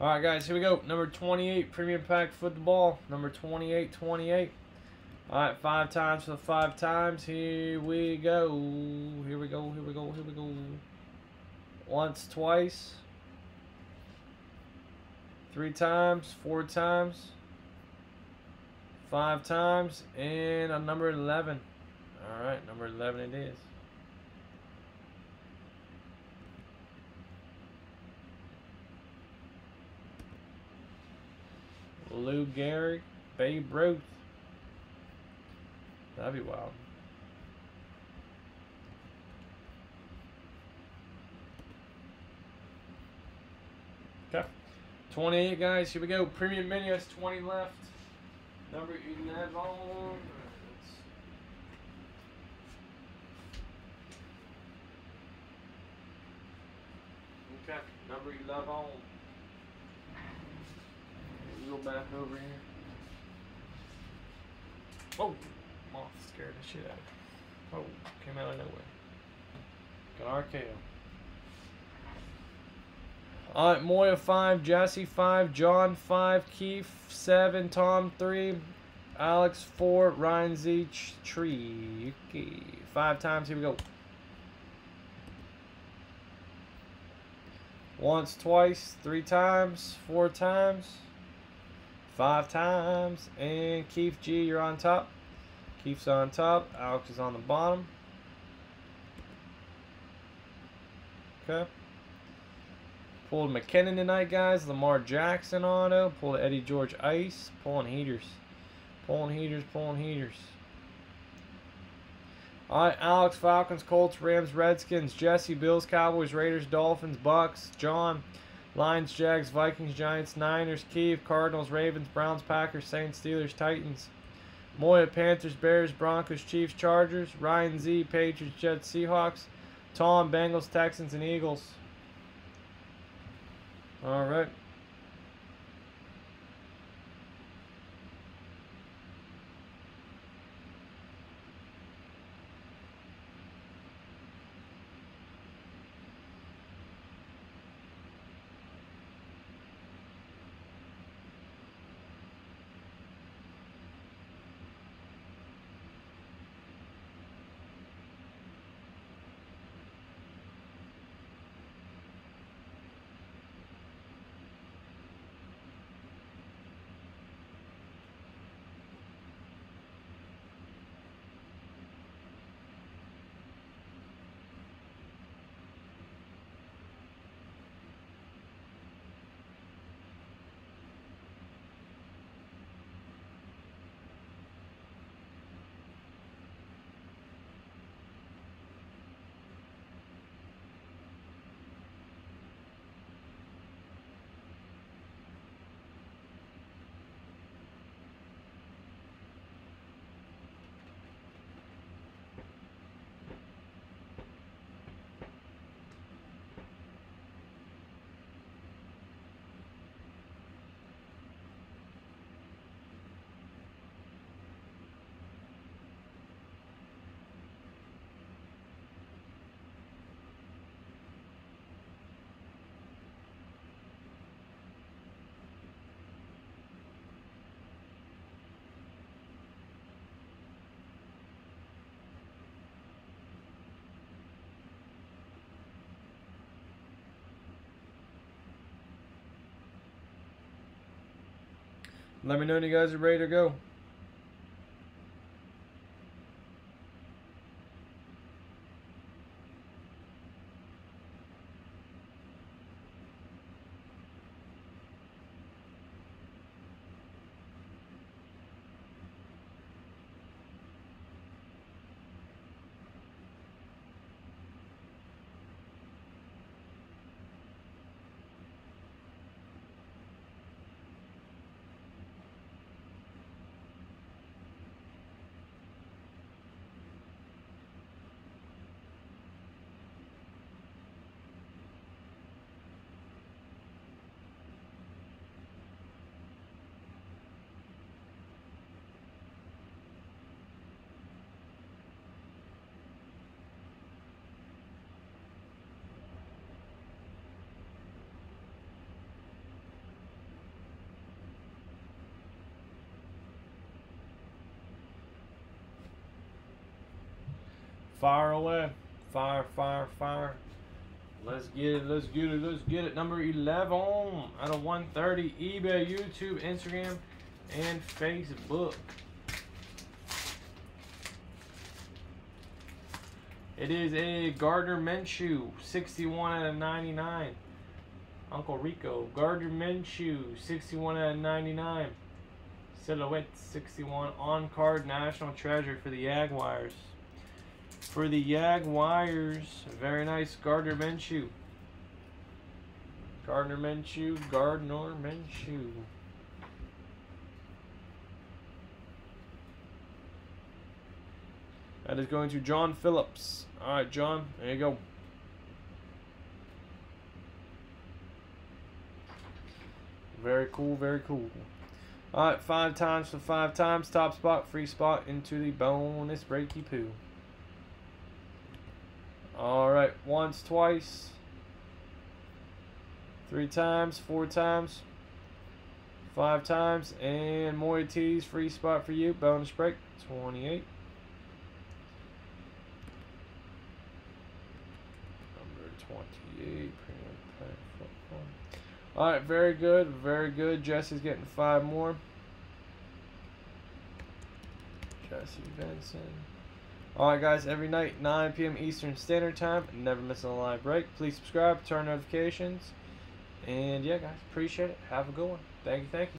All right, guys, here we go. Number 28, premium pack football. Number 28, 28. All right, five times for the five times. Here we go. Here we go. Here we go. Here we go. Once, twice. Three times, four times, five times, and a number 11. All right, number 11 it is. Lou Gehrig, Babe Ruth. That'd be wild. Okay. 28 guys, here we go. Premium mini has 20 left. Number 11. Okay, number 11. Go back over here. Oh, moth scared the shit out of me. Oh, came out of nowhere. Got RKO. Alright, Moya 5, Jesse 5, John 5, Keith 7, Tom 3, Alex 4, Ryan Z, Tree. Five times, here we go. Once, twice, three times, four times, five times, and Keith G, you're on top. Keith's on top, Alex is on the bottom. Okay. Pulled McKinnon tonight, guys. Lamar Jackson auto. Pulled Eddie George Ice. Pulling heaters. Pulling heaters, pulling heaters. Alright, Alex, Falcons, Colts, Rams, Redskins, Jesse, Bills, Cowboys, Raiders, Dolphins, Bucks, John, Lions, Jags, Vikings, Giants, Niners, Keith, Cardinals, Ravens, Browns, Packers, Saints, Steelers, Titans, Moya, Panthers, Bears, Broncos, Chiefs, Chargers, Ryan Z, Patriots, Jets, Seahawks, Tom, Bengals, Texans, and Eagles. All right. Let me know when you guys are ready to go. Fire away. Fire, fire, fire. Let's get it, let's get it, let's get it. Number 11 out of 130. eBay, YouTube, Instagram, and Facebook. It is a Gardner Minshew, 61 out of 99. Uncle Rico. Gardner Minshew, 61 out of 99. Silhouette, 61. On card National Treasure for the Jaguars. For the Jaguars, very nice Gardner Minshew. Gardner Minshew, Gardner Minshew. That is going to John Phillips. All right, John, there you go. Very cool, very cool. All right, five times for five times. Top spot, free spot into the bonus breaky poo. All right, once, twice, three times, four times, five times, and more T's, free spot for you. Bonus break, 28. Number 28, All right, very good, very good. Jesse's getting five more. Jesse Benson. Alright guys, every night, 9 p.m. Eastern Standard Time. Never missing a live break. Please subscribe, turn notifications. And yeah guys, appreciate it. Have a good one. Thank you, thank you.